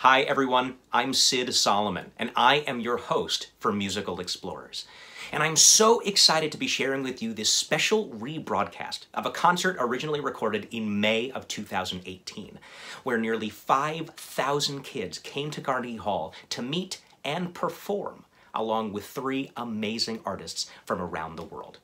Hi everyone, I'm Sid Solomon, and I am your host for Musical Explorers. And I'm so excited to be sharing with you this special rebroadcast of a concert originally recorded in May of 2018, where nearly 5,000 kids came to Carnegie Hall to meet and perform along with three amazing artists from around the world.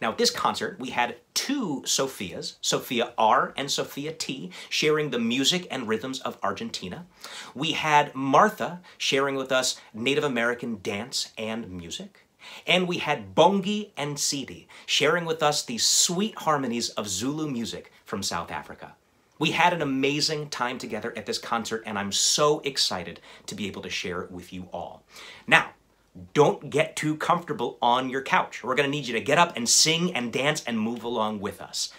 Now, at this concert, we had two Sofias, Sofía R and Sofia T, sharing the music and rhythms of Argentina. We had Martha sharing with us Native American dance and music. And we had Bongi and Tshidi sharing with us the sweet harmonies of Zulu music from South Africa. We had an amazing time together at this concert, and I'm so excited to be able to share it with you all. Now, don't get too comfortable on your couch. We're going to need you to get up and sing and dance and move along with us.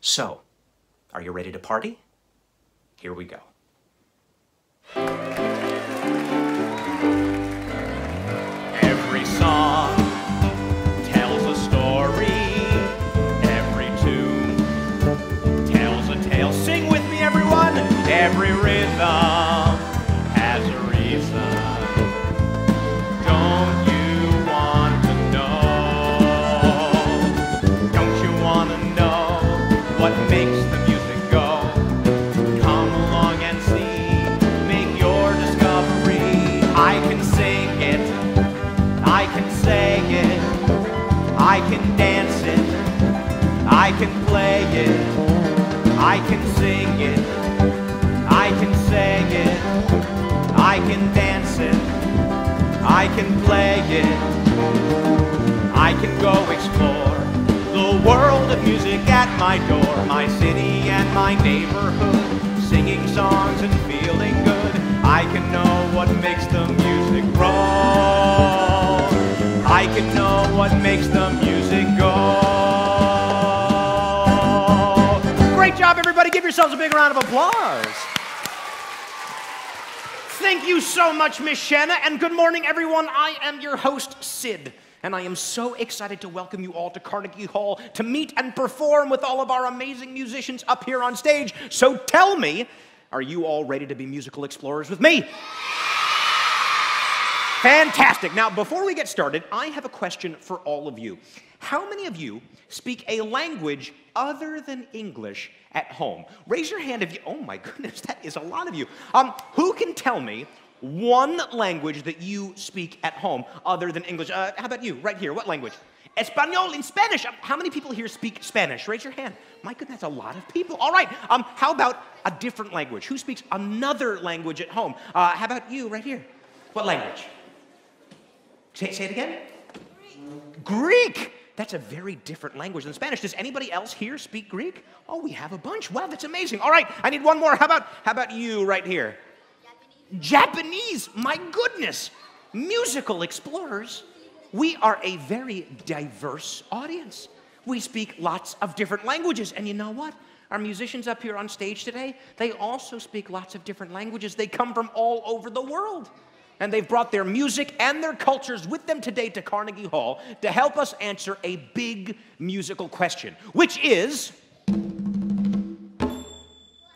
So, are you ready to party? Here we go. Can play it, I can sing it, I can say it, I can dance it, I can play it, I can go explore the world of music at my door, my city and my neighborhood, singing songs and feeling good. I can know what makes the music grow. I can know what makes the music go. Everybody. Give yourselves a big round of applause. Thank you so much, Miss Shanna, and good morning, everyone. I am your host, Sid, and I am so excited to welcome you all to Carnegie Hall to meet and perform with all of our amazing musicians up here on stage. So tell me, are you all ready to be musical explorers with me? Fantastic. Now, before we get started, I have a question for all of you. How many of you speak a language other than English at home? Raise your hand if you, oh my goodness, that is a lot of you. Um, who can tell me one language that you speak at home other than English? Uh, how about you, right here? What language? Espanol in Spanish. Um, how many people here speak Spanish? Raise your hand. My goodness, that's a lot of people. All right. Um, how about a different language? Who speaks another language at home? Uh, how about you, right here? What language? Say, say it again. Greek. That's a very different language than Spanish. Does anybody else here speak Greek? Oh, we have a bunch. Wow, that's amazing. All right, I need one more. How about how about you right here? Japanese. My goodness. Musical explorers. We are a very diverse audience. We speak lots of different languages. And you know what? Our musicians up here on stage today, they also speak lots of different languages. They come from all over the world. And they've brought their music and their cultures with them today to Carnegie Hall to help us answer a big musical question, which is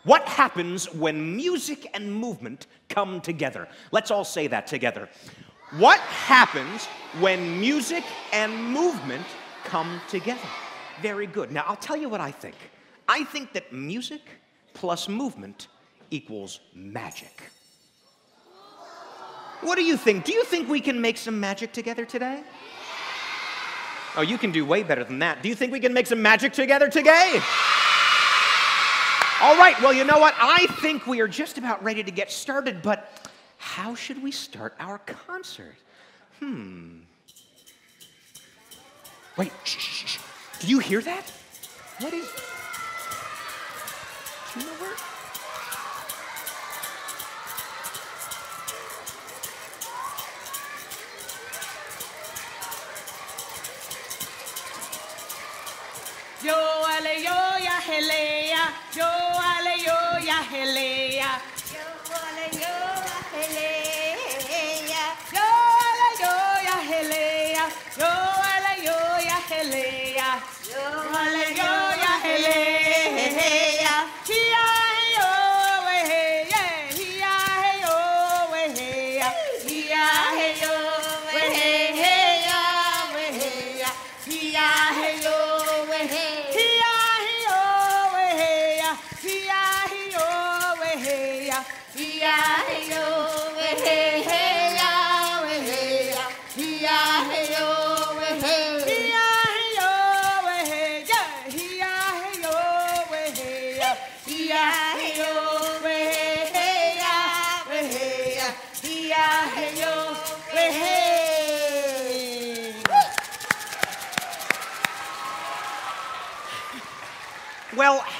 what happens when music and movement come together? Let's all say that together. What happens when music and movement come together? Very good. Now, I'll tell you what I think. I think that music plus movement equals magic. What do you think? Do you think we can make some magic together today? Oh, you can do way better than that. Do you think we can make some magic together today? All right, well, you know what? I think we are just about ready to get started, but how should we start our concert? Hmm. Wait, shh, shh, shh. Do you hear that? What is. Do you know where? Yo ale yo ya helea, yo ale yo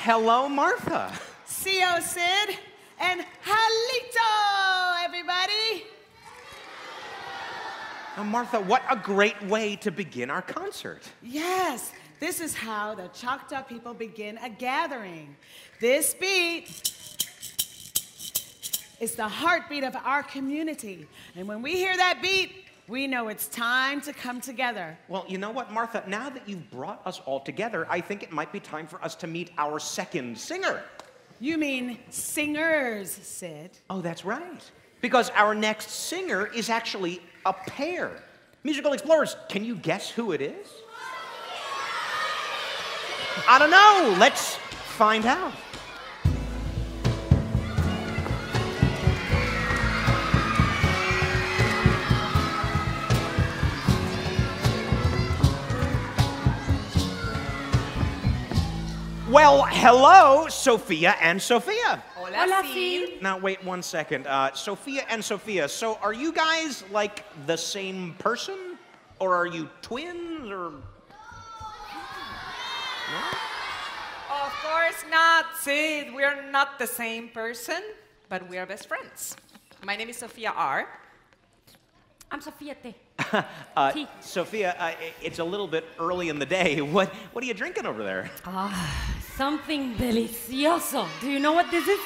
hello, Martha. CO Sid and Halito, everybody. Now, Martha, what a great way to begin our concert. Yes, this is how the Choctaw people begin a gathering. This beat is the heartbeat of our community. And when we hear that beat, we know it's time to come together. Well, you know what, Martha? Now that you've brought us all together, I think it might be time for us to meet our second singer. You mean singers, Sid. Oh, that's right. Because our next singer is actually a pair. Musical Explorers, can you guess who it is? I don't know. Let's find out. Well, hello, Sofia and Sofia. Hola, Sid. Now, wait one second. Uh, Sofia and Sofia, so are you guys like the same person? Or are you twins? Or. Of course not, Sid. We are not the same person, but we are best friends. My name is Sofía R. I'm Sofia T. Uh, Tea. Sofia, uh, it's a little bit early in the day. What, what are you drinking over there? Something delicioso. Do you know what this is?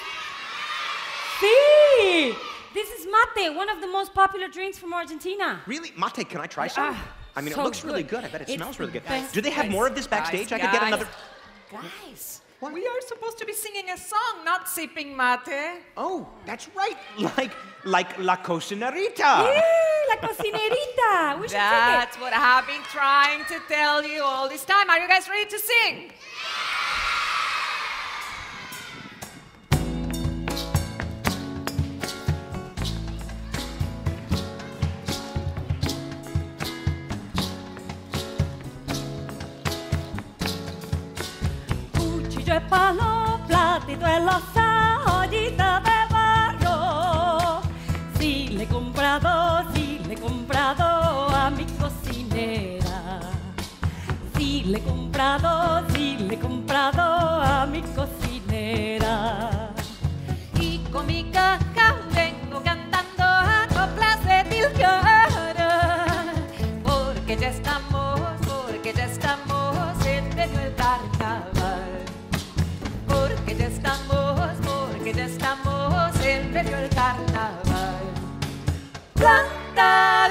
Sí! This is mate, one of the most popular drinks from Argentina. Really? Mate, can I try some? Ah, I mean, it so looks really good. good. I bet it It's smells really good. best Do they have place. more of this backstage? I could get another. Guys, we are supposed to be singing a song, not sipping mate. Oh, that's right. Like, like La Cocinerita. Yeah, la cocinerita. We should That's what I have been trying to tell you all this time. Are you guys ready to sing? Cuchillo de palo, platito en losa, ollita de barro. Sí le he comprado, sí le he comprado a mi cocinera. Sí le he comprado, sí le he comprado Carnaval, vai. Planta.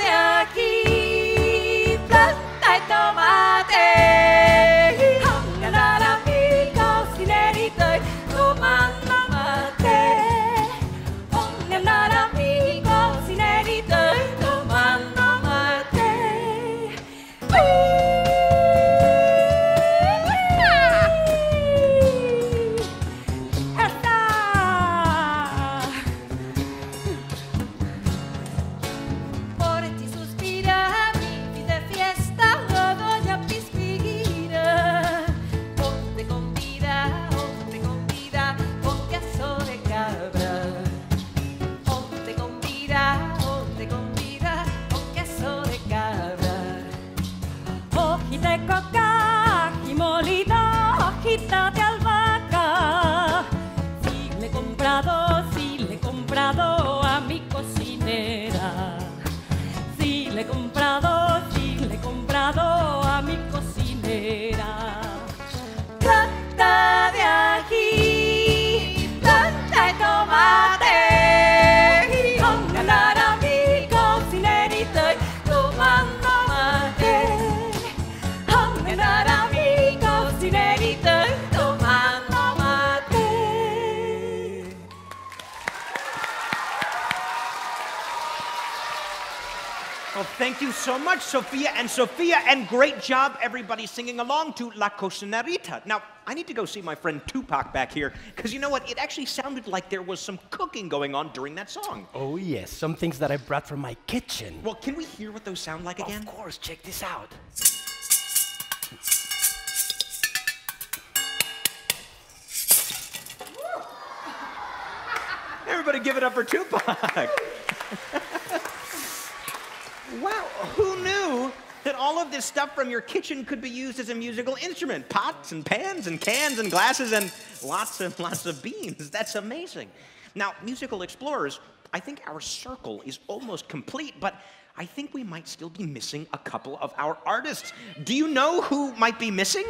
So much, Sofia and Sofia, and great job, everybody singing along to La Cocinerita. Now, I need to go see my friend Tupac back here, because you know what? It actually sounded like there was some cooking going on during that song. Oh, yes, some things that I brought from my kitchen. Well, can we hear what those sound like again? Of course, check this out. Everybody give it up for Tupac. that all of this stuff from your kitchen could be used as a musical instrument pots and pans and cans and glasses and lots and lots of beans. That's amazing. Now, musical explorers, I think our circle is almost complete, but I think we might still be missing a couple of our artists. Do you know who might be missing?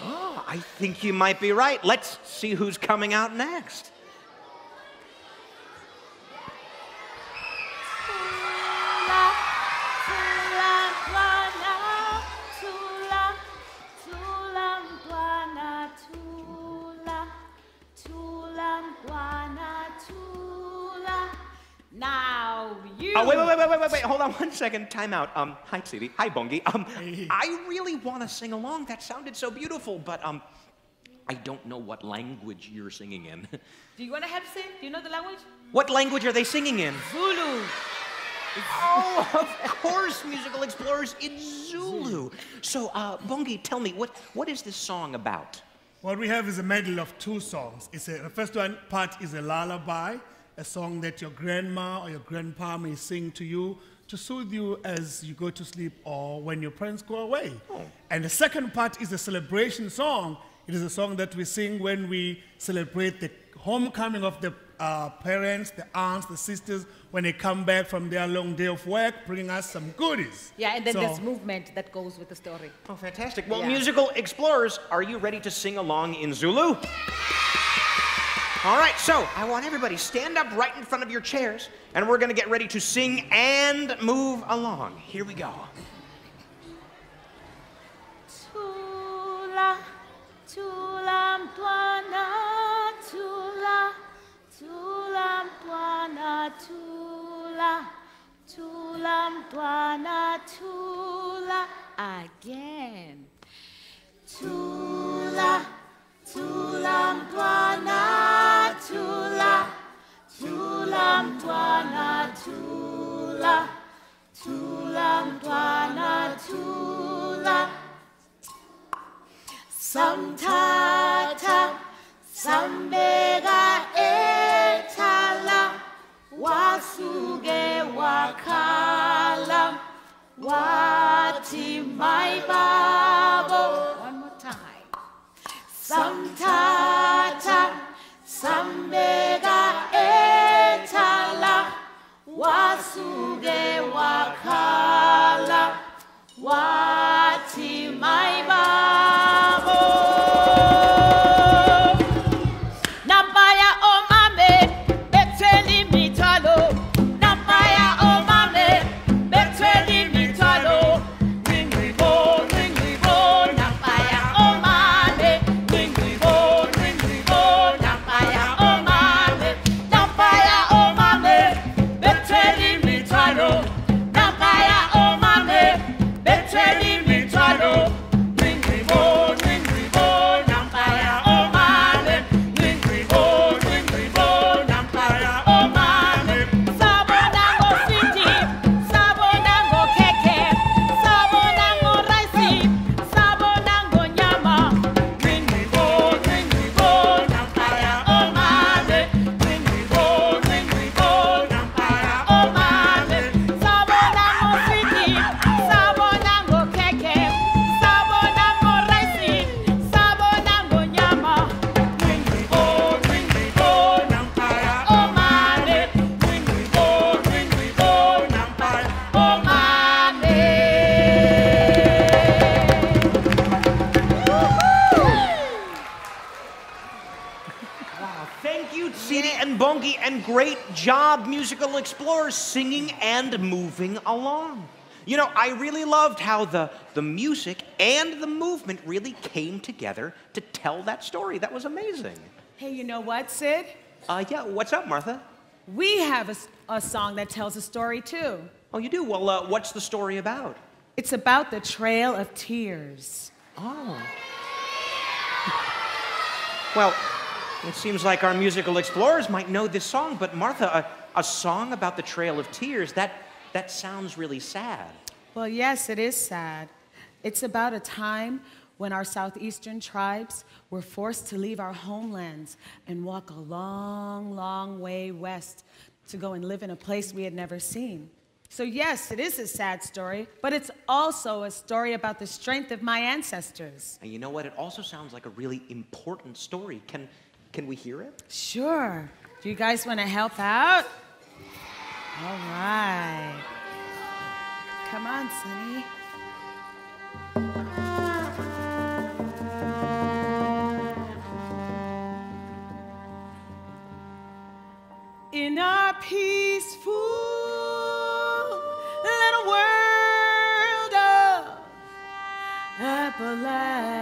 Oh, I think you might be right. Let's see who's coming out next. Now you. Oh, wait, wait, wait, wait, wait, wait, wait. Hold on one second. Time out. Um, hi, sweetie. Hi, Bongi. Um, I really want to sing along. That sounded so beautiful, but um, I don't know what language you're singing in. Do you want to help sing? Do you know the language? what language are they singing in? Zulu. Oh, of course, musical explorers. It's Zulu. So, uh, Bongi, tell me what what is this song about? What we have is a medley of two songs. It's a, the first one part is a lullaby, a song that your grandma or your grandpa may sing to you to soothe you as you go to sleep or when your parents go away. And the second part is a celebration song. It is a song that we sing when we celebrate the homecoming of the uh, parents, the aunts, the sisters, when they come back from their long day of work, bringing us some goodies. Yeah, and then So- there's movement that goes with the story. Oh, fantastic. Well, Yeah. musical explorers, are you ready to sing along in Zulu? All right, so I want everybody stand up right in front of your chairs, and we're going to get ready to sing and move along. Here we go. Tula, tulam tuana, tula, tulam tuana, tula, tulam tuana, tula. Again. Tula, tula, tulam tuana, tula, tula. Samtata, sambega etala, wasuge wakala, wati my babo. Time. Samtata, sambega etala, wasuge wati my great job, musical explorers, singing and moving along. You know, I really loved how the, the music and the movement really came together to tell that story. That was amazing. Hey, you know what, Sid? Uh, yeah, what's up, Martha? We have a song that tells a story too. Oh, you do? Well, uh, what's the story about? It's about the Trail of Tears. Oh. Well, it seems like our musical explorers might know this song, but Martha, a, a song about the Trail of Tears, that, that sounds really sad. Well, yes, it is sad. It's about a time when our southeastern tribes were forced to leave our homelands and walk a long, long way west to go and live in a place we had never seen. So, yes, it is a sad story, but it's also a story about the strength of my ancestors. And you know what? It also sounds like a really important story. Can, can we hear it? Sure. Do you guys want to help out? All right. Come on, Sonny. In our peaceful little world of Appalachia,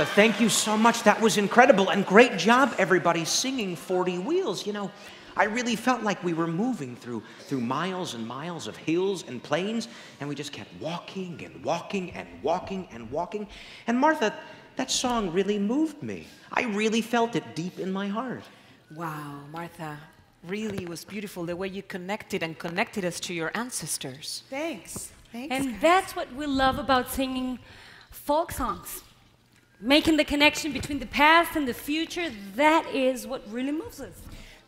Martha, thank you so much. That was incredible. And great job, everybody, singing 40 Wheels. You know, I really felt like we were moving through, through miles and miles of hills and plains, and we just kept walking and walking and walking and walking. And Martha, that song really moved me. I really felt it deep in my heart. Wow, Martha, really was beautiful the way you connected and connected us to your ancestors. Thanks. Thanks. And that's what we love about singing folk songs. Making the connection between the past and the future, that is what really moves us.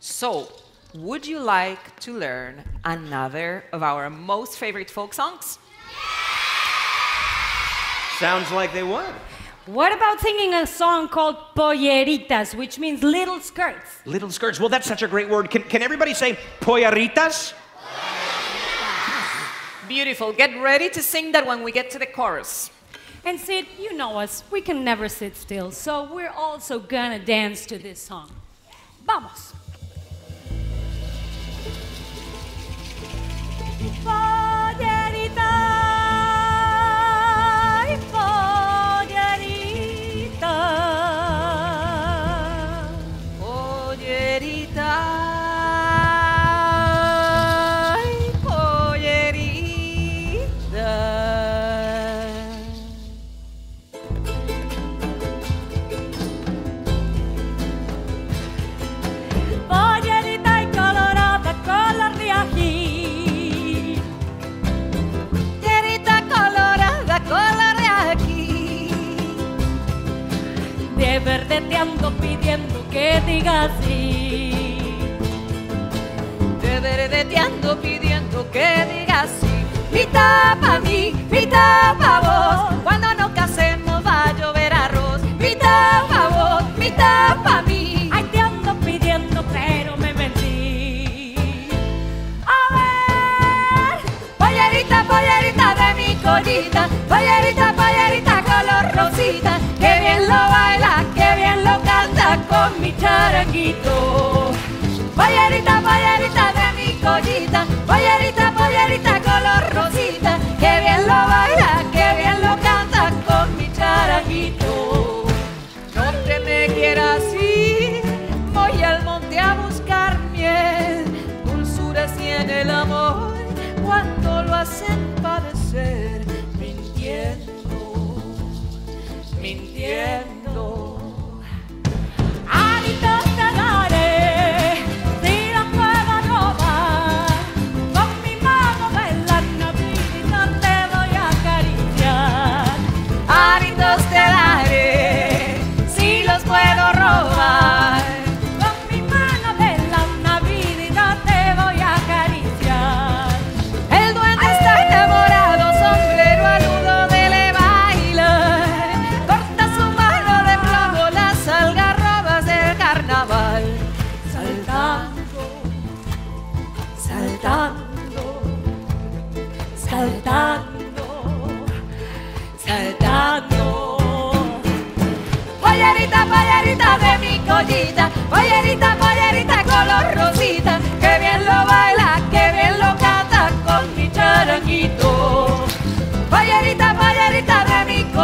So, would you like to learn another of our most favorite folk songs? Sounds like they would. What about singing a song called Polleritas, which means little skirts? Little skirts. Well, that's such a great word. Can, can everybody say polleritas? Beautiful. Get ready to sing that when we get to the chorus. And said, you know us, we can never sit still, so we're also gonna dance to this song. Vamos! Pollerita, ando pidiendo que diga sí. De verde te ando pidiendo que digas sí. Mitad pa' mí, mitad pa' vos. Cuando nos casemos va a llover arroz. Mitad pa' vos, mitad pa' mí. fueguito. Bailarita.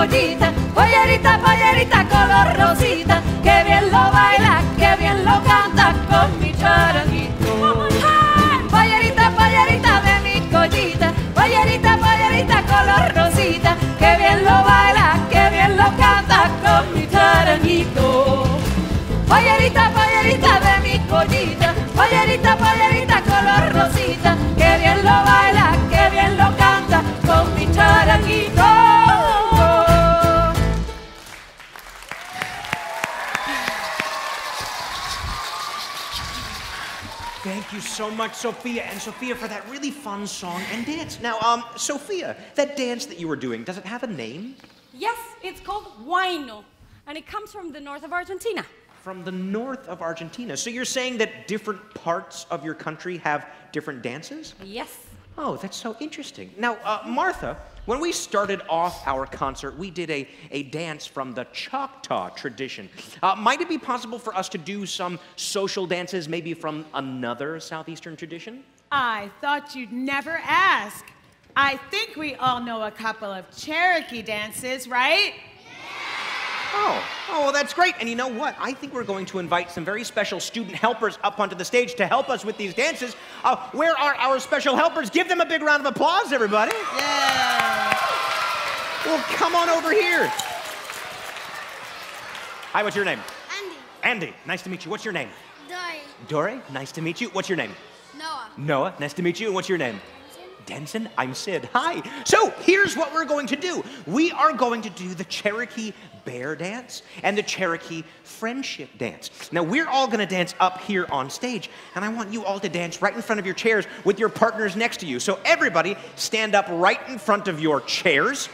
Collita, pollerita, pollerita color rosita, que bien lo baila, so much, Sofia and Sofia, for that really fun song and dance. Now, um, Sofia, that dance that you were doing, does it have a name? Yes, it's called Huayno, and it comes from the north of Argentina. From the north of Argentina. So you're saying that different parts of your country have different dances? Yes. Oh, that's so interesting. Now, uh, Martha, when we started off our concert, we did a, a dance from the Choctaw tradition. Uh, might it be possible for us to do some social dances, maybe from another Southeastern tradition? I thought you'd never ask. I think we all know a couple of Cherokee dances, right? Oh, oh, well, that's great. And you know what? I think we're going to invite some very special student helpers up onto the stage to help us with these dances. Uh, where are our special helpers? Give them a big round of applause, everybody. Yeah. Well, come on over here. Hi, what's your name? Andy, Andy. Nice to meet you. What's your name? Dory, Dore. Nice to meet you. What's your name? Noah, Noah. Nice to meet you. And what's your name? Denson, I'm Sid. Hi. So here's what we're going to do. We are going to do the Cherokee Bear Dance and the Cherokee Friendship Dance. Now we're all going to dance up here on stage, and I want you all to dance right in front of your chairs with your partners next to you. So everybody stand up right in front of your chairs.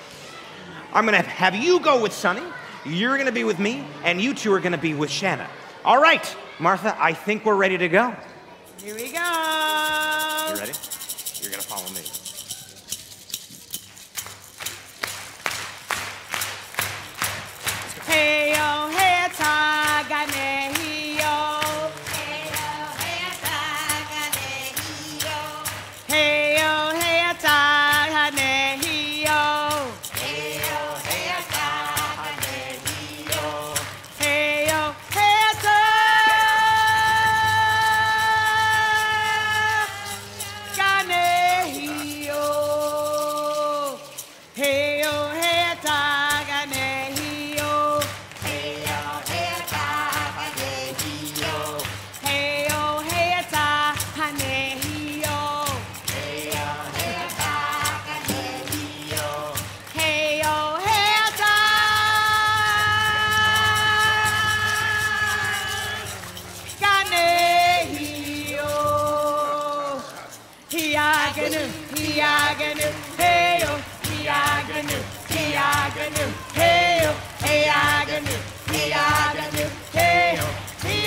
I'm going to have you go with Sonny. You're going to be with me, and you two are going to be with Shanna. All right, Martha, I think we're ready to go. Here we go. You ready? You're gonna follow me. Hey yo, hey ga ne Agnew, hey. Hey, hey,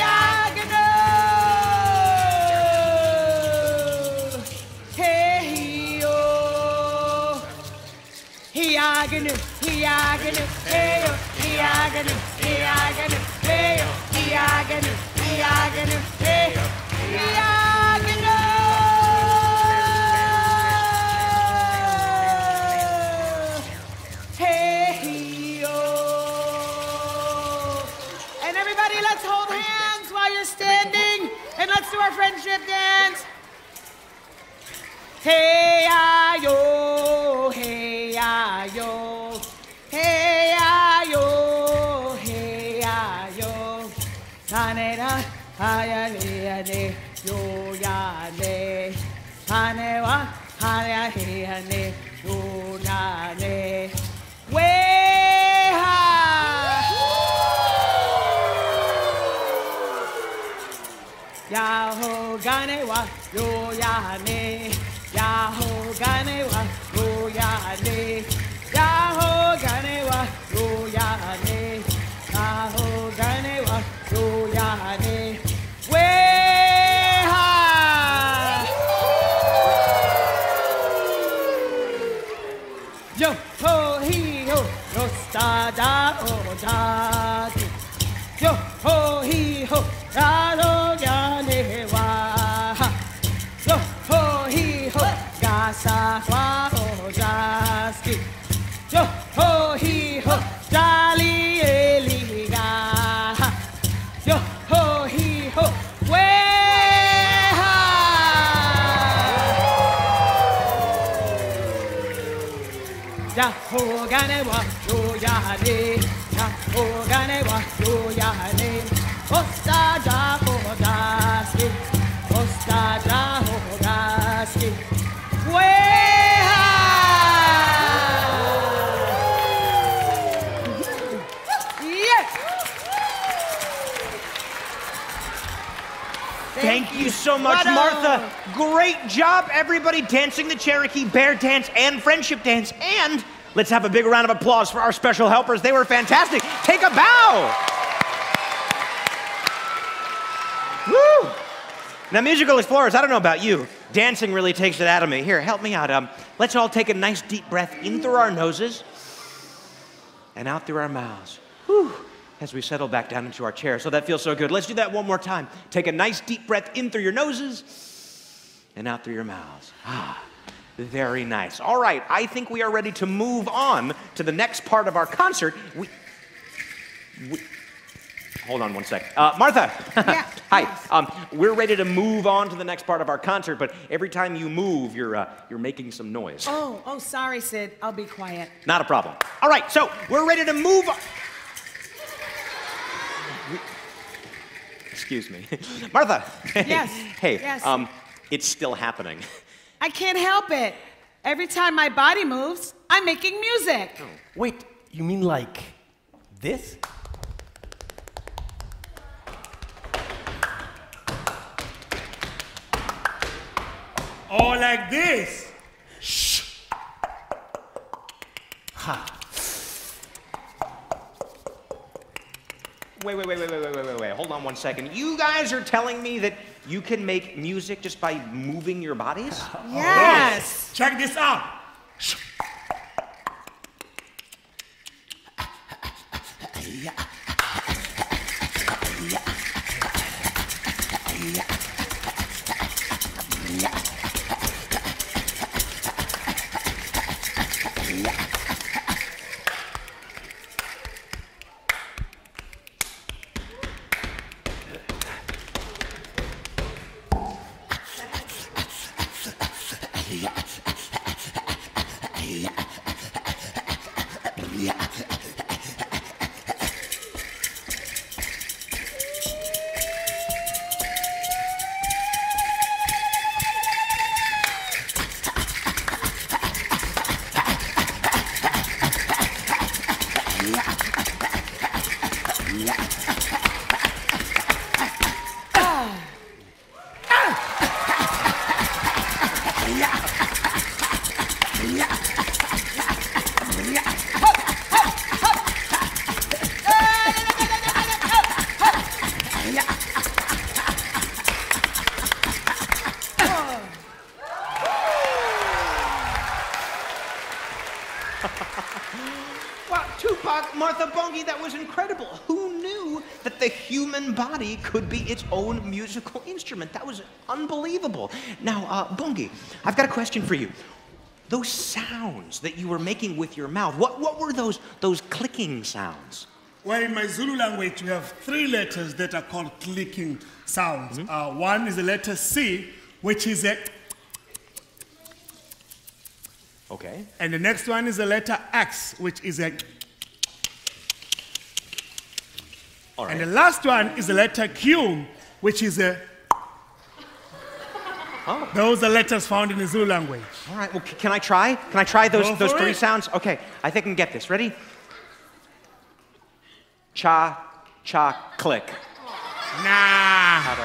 hey, hey. dance to our friendship dance. Hey, I, yo, hey, I, yo, hey, I, yo, hey, I, yo. Hanera, hayale, yo, yale. Hanewa, hayale, yo, yale. Yahoo wa yo ya sa chłavo jaski. Jo ho hi ho jali eli ga. Jo ho hi ho we ha. Ja ho gane wa yo ya ne. Ja ho gane wa yo ya ne. Costa ja ho jaski. Costa ja ho jaski. Thank you so much. Martha. Great job, everybody, dancing the Cherokee Bear Dance and Friendship Dance. And let's have a big round of applause for our special helpers. They were fantastic. Take a bow. Woo! Now, musical explorers, I don't know about you. Dancing really takes it out of me. Here, help me out. Um, let's all take a nice deep breath in through our noses and out through our mouths. Whew, as we settle back down into our chairs. So that feels so good. Let's do that one more time. Take a nice deep breath in through your noses and out through your mouths. Ah, very nice. All right, I think we are ready to move on to the next part of our concert. We, we hold on one sec. Uh, Martha. Yeah, Hi. yes. Um, we're ready to move on to the next part of our concert, but every time you move, you're uh, you're making some noise. Oh, oh, sorry, Sid. I'll be quiet. Not a problem. All right, so we're ready to move on. Excuse me. Martha. Yes, Hey, yes. um, it's still happening. I can't help it. Every time my body moves, I'm making music. Wait, you mean like this? Or like this. Shh. Ha. Wait, wait, wait, wait, wait, wait, wait, wait. Hold on one second. You guys are telling me that you can make music just by moving your bodies? Yes. Check this out. Could be its own musical instrument? That was unbelievable. Now, uh, Bongi, I've got a question for you. Those sounds that you were making with your mouth, what, what were those, those clicking sounds? Well, in my Zulu language, we have three letters that are called clicking sounds. Uh, one is the letter C, which is a, Okay. and the next one is the letter X, which is a, All right. and the last one is the letter Q, which is a. Those are letters found in the Zulu language. All right, well, c- can I try? Can I try those, those three it. sounds? Okay, I think I can get this. Ready? Cha, cha, click. Nah.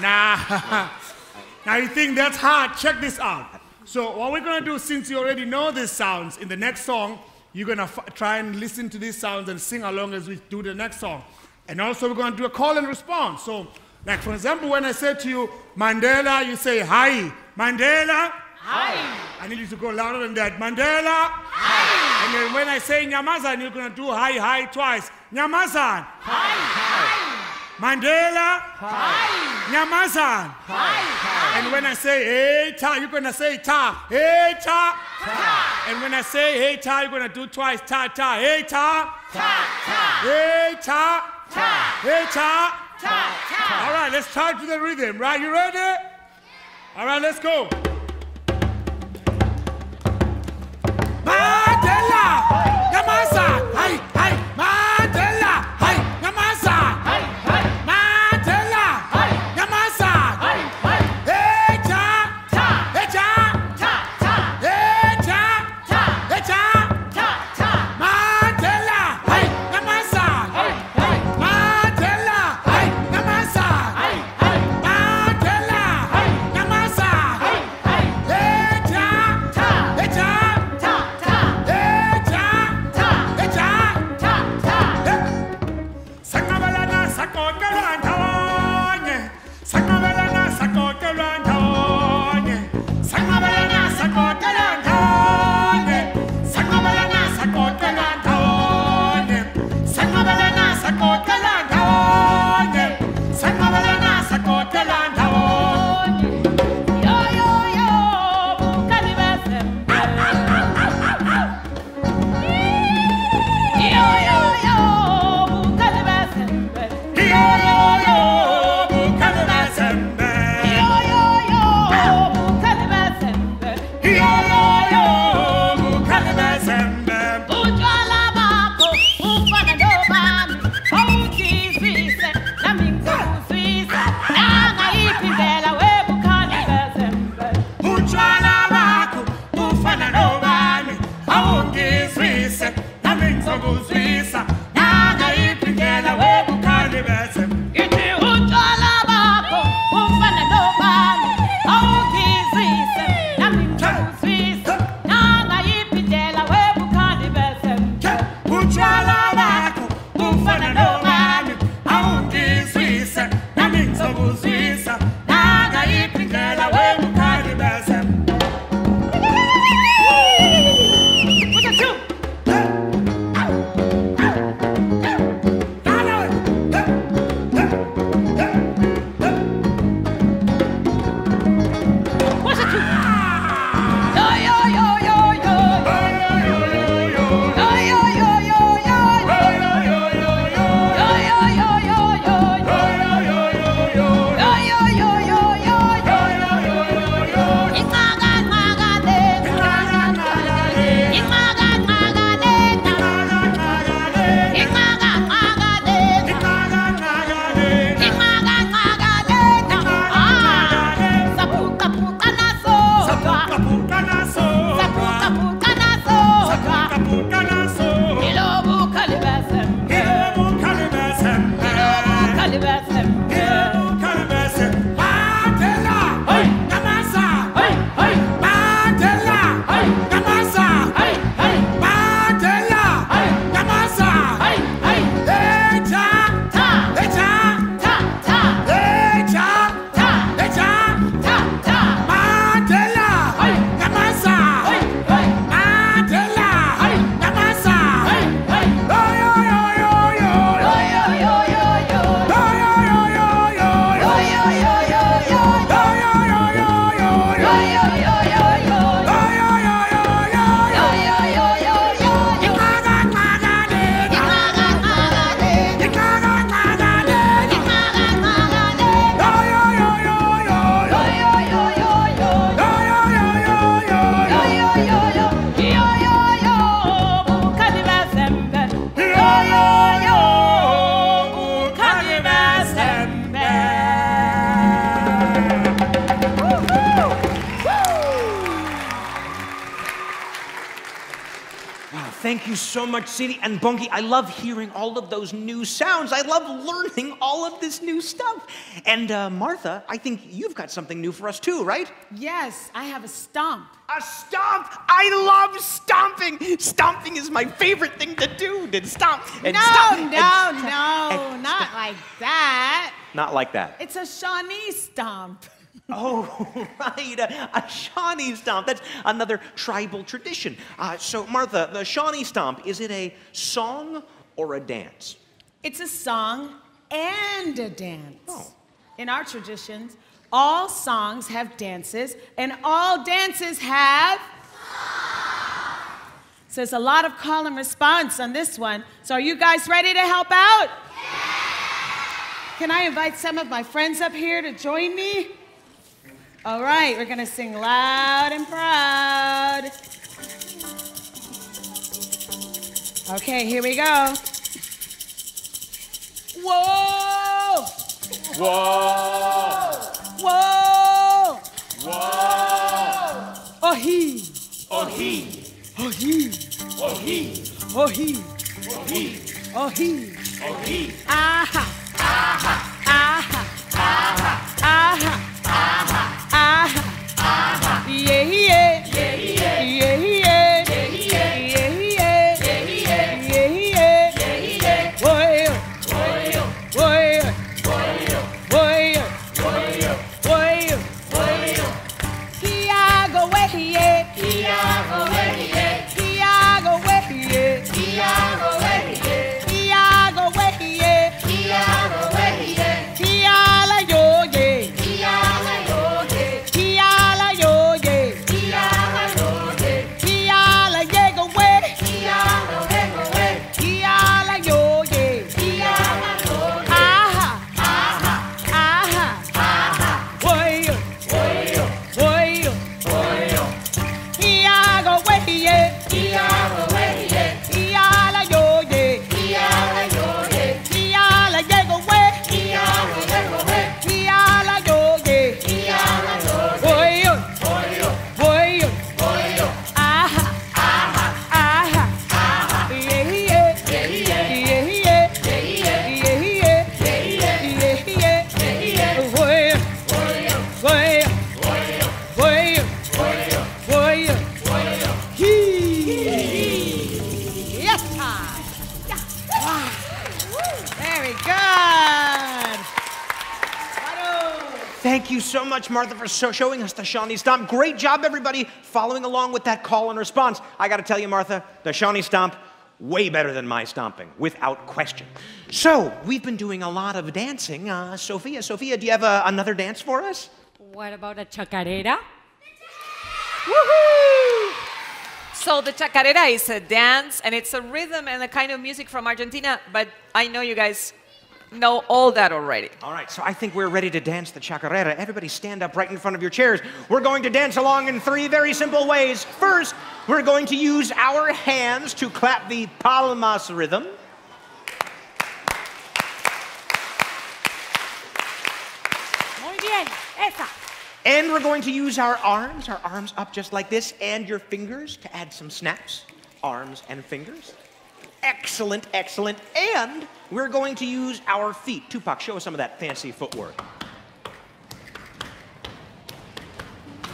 Nah. now you think that's hard? Check this out. So what we're gonna do, since you already know these sounds, in the next song, you're gonna f- try and listen to these sounds and sing along as we do the next song. And also we're gonna do a call and response. So, like for example, when I say to you, Mandela, you say hi. Mandela. Hi. I need you to go louder than that. Mandela. Hi. And then when I say Nyamazan, you're gonna do hi, hi twice. Nyamazan. Hi, hi. Mandela. Hi. Nyamazan. Hi. hi. And when I say hey ta, you're gonna say ta. Hey ta. Ta. And when I say hey ta, you're gonna do twice ta ta. Hey ta. Ta ta. Hey ta. Ta. Hey. Ta ta. All right, let's try to the rhythm. Right, you ready? Yeah. All right, let's go. Mandela. one and know. Much, Tshidi and Bongi. I love hearing all of those new sounds. I love learning all of this new stuff. And uh, Martha, I think you've got something new for us too, right? Yes, I have a stomp. A stomp! I love stomping! Stomping is my favorite thing to do, to stomp and no, stomp and no, stomp no, not like that. Not like that. It's a Shawnee stomp. Oh, right, a, a Shawnee stomp. That's another tribal tradition. Uh, so, Martha, the Shawnee stomp, is it a song or a dance? It's a song and a dance. Oh. In our traditions, all songs have dances, and all dances have. So there's a lot of call and response on this one. So are you guys ready to help out? Can I invite some of my friends up here to join me? All right, we're gonna sing loud and proud. Okay, here we go. Whoa! Whoa! Whoa! Whoa! Oh he! Oh he! Oh he! Oh he! Oh he! Oh he! Oh he! Oh he! Aha! Aha! Aha! Aha! Aha! Aha! Much, Martha, for so showing us the Shawnee Stomp. Great job, everybody, following along with that call and response. I got to tell you, Martha, the Shawnee Stomp, way better than my stomping, without question. So, we've been doing a lot of dancing. Uh, Sofia, Sofia, do you have uh, another dance for us? What about a chacarera? So the chacarera is a dance and it's a rhythm and a kind of music from Argentina, but I know you guys know all that already. All right, so I think we're ready to dance the chacarera. Everybody stand up right in front of your chairs. We're going to dance along in three very simple ways. First, we're going to use our hands to clap the palmas rhythm. Muy bien, esa. And we're going to use our arms, our arms up just like this, and your fingers to add some snaps. Arms and fingers. Excellent, excellent. And we're going to use our feet. Tupac, show us some of that fancy footwork.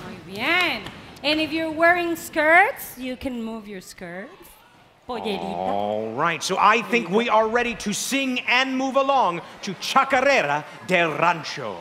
Muy bien. And if you're wearing skirts, you can move your skirts. Pollerita. All right, so I think we are ready to sing and move along to Chacarera del Rancho.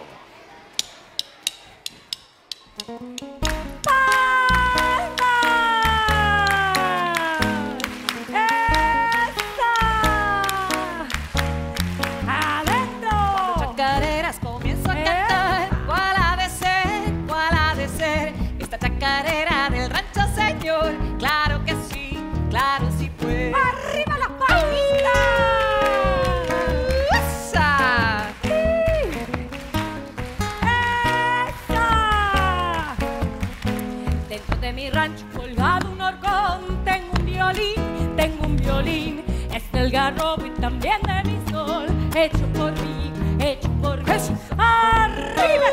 Rancho colgado un orgón, tengo un violín, tengo un violín. Es del garrobo y también de mi sol, hecho por mí, hecho por mí. ¡Arriba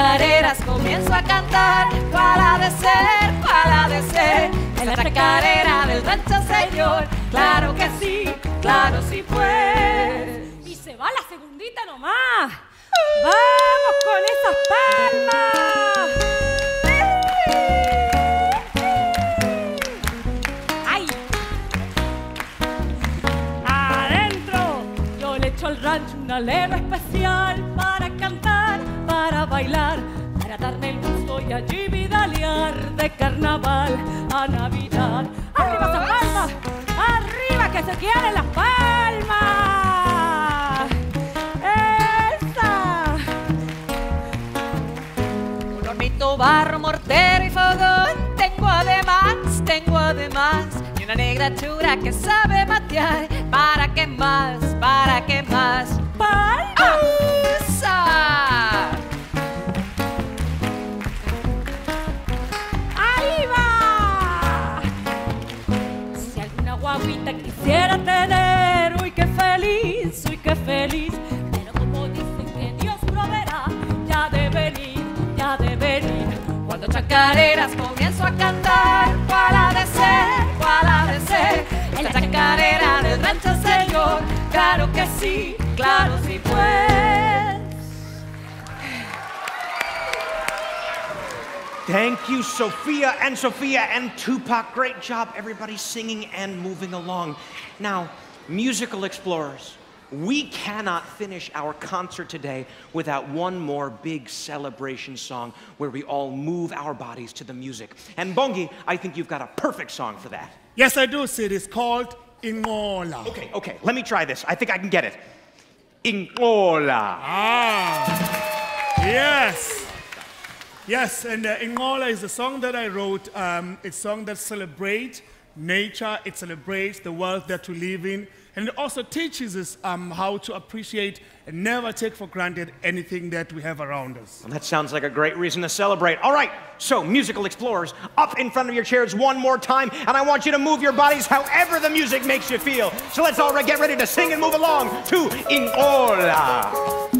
chacareras comienzo a cantar, ¿cuál ha de ser? ¿Cuál ha de ser? Es la chacarera del rancho señor. Claro que sí, claro sí pues. Y se va la segundita nomás. ¡Vamos con esas palmas! ¡Ay! ¡Adentro! Yo le echo al rancho una leva bailar, para darme el gusto y allí vidalear de carnaval a Navidad. ¡Arriba esas palmas! ¡Arriba que se quieren las palmas! ¡Esa! Un hornito, barro, mortero y fogón. Tengo además, tengo además. Y una negra chura que sabe matear. ¿Para qué más? ¿Para qué más? ¡Palmas! Quisiera tener, uy, qué feliz, uy, qué feliz. Pero como dicen que Dios proveerá, ya de venir, ya de venir. Cuando chacareras comienzo a cantar, ¿cuál ha de ser? ¿Cuál ha de ser? Es la chacarera del rancho señor. Claro que sí, claro sí pues. Thank you, Sofia and Sofia and Tupac. Great job, everybody singing and moving along. Now, musical explorers, we cannot finish our concert today without one more big celebration song where we all move our bodies to the music. And Bongi, I think you've got a perfect song for that. Yes, I do, Sid. It's called Ingola. Okay, okay, let me try this. I think I can get it. Ingola. Ah, yes. Yes, and uh, Ingola is a song that I wrote. Um, it's a song that celebrates nature, it celebrates the world that we live in, and it also teaches us um, how to appreciate and never take for granted anything that we have around us. Well, that sounds like a great reason to celebrate. All right, so musical explorers, up in front of your chairs one more time, and I want you to move your bodies however the music makes you feel. So let's all get ready to sing and move along to Ingola.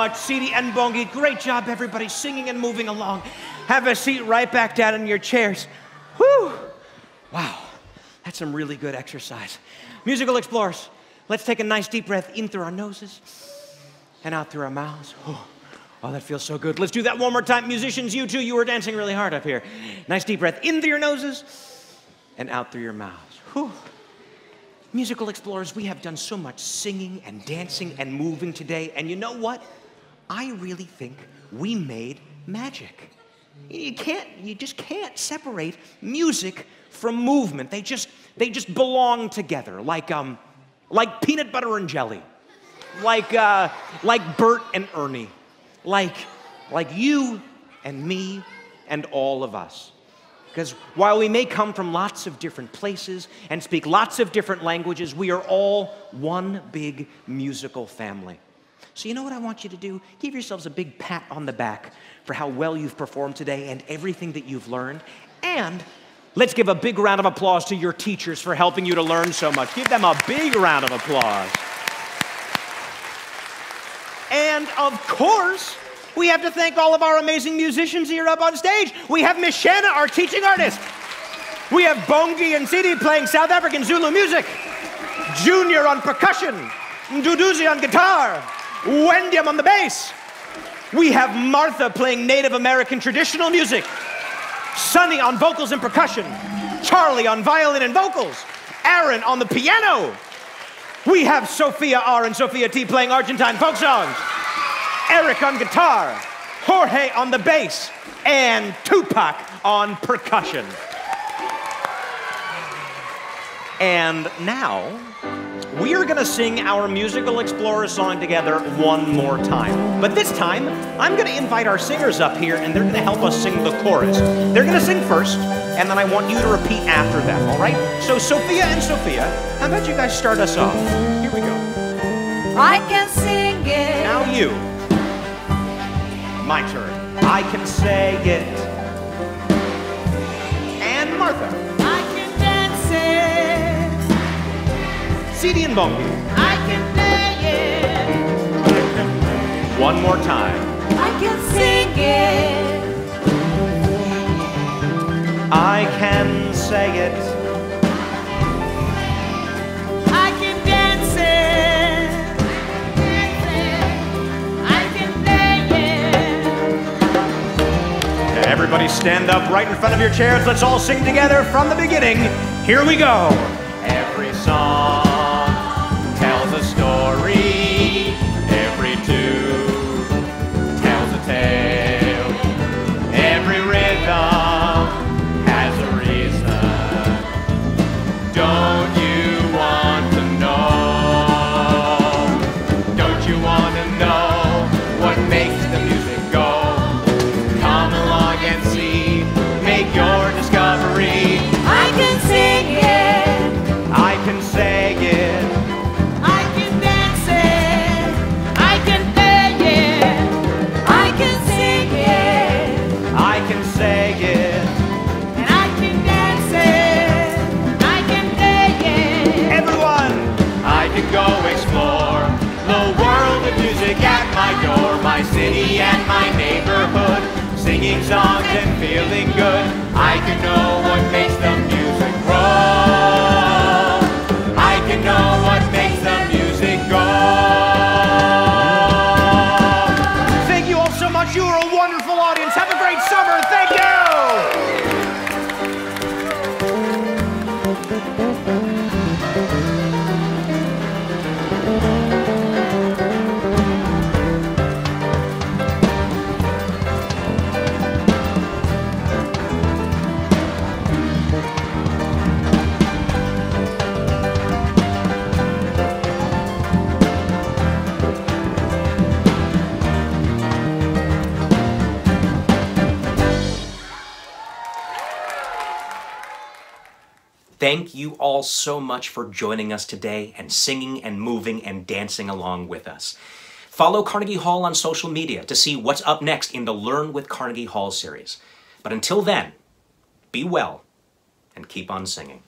Much, and Bongi. Great job, everybody, singing and moving along. Have a seat right back down in your chairs. Whew. Wow, that's some really good exercise. Musical explorers, let's take a nice deep breath in through our noses and out through our mouths. Oh, oh, that feels so good. Let's do that one more time. Musicians, you too, you were dancing really hard up here. Nice deep breath in through your noses and out through your mouths. Whew. Musical explorers, we have done so much singing and dancing and moving today, and you know what? I really think we made magic. You can't, you just can't separate music from movement. They just, they just belong together, like, um, like peanut butter and jelly, like, uh, like Bert and Ernie, like, like you and me and all of us. Because while we may come from lots of different places and speak lots of different languages, we are all one big musical family. So, you know what I want you to do? Give yourselves a big pat on the back for how well you've performed today and everything that you've learned. And let's give a big round of applause to your teachers for helping you to learn so much. Give them a big round of applause. And of course, we have to thank all of our amazing musicians here up on stage. We have Miss Shanna, our teaching artist. We have Bongi and Tshidi playing South African Zulu music. Junior on percussion. Duduzi on guitar. Wendyam on the bass. We have Martha playing Native American traditional music. Sonny on vocals and percussion. Charlie on violin and vocals. Aaron on the piano. We have Sofía R and Sofia T playing Argentine folk songs. Eric on guitar, Jorge on the bass, and Tupac on percussion. And now, we are gonna sing our Musical Explorer song together one more time. But this time, I'm gonna invite our singers up here and they're gonna help us sing the chorus. They're gonna sing first, and then I want you to repeat after them, all right? So, Sofia and Sofia, how about you guys start us off? Here we go. I can sing it. Now you. My turn. I can say it. And Martha. It. Tshidi and Bongi. I can play it. One more time. I can sing it. I can say it. I can dance it. I can play it. Everybody stand up right in front of your chairs. Let's all sing together from the beginning. Here we go. Every song my city and my neighborhood, singing songs and feeling good. I can know what makes the you all so much for joining us today and singing and moving and dancing along with us. Follow Carnegie Hall on social media to see what's up next in the Learn with Carnegie Hall series. But until then, be well and keep on singing.